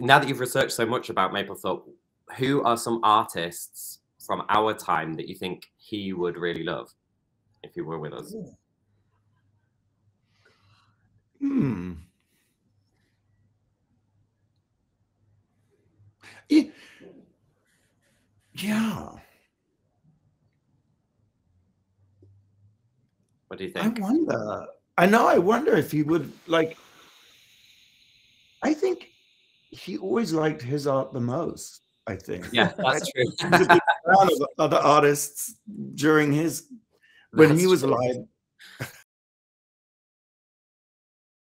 now that you've researched so much about Mapplethorpe, who are some artists from our time that you think he would really love if he were with us? Hmm. Yeah. yeah. What do you think? I wonder. I know. I wonder if he would like. He always liked his art the most. I think. Yeah, that's true. He was a big fan of other artists during his when That's he was true. alive.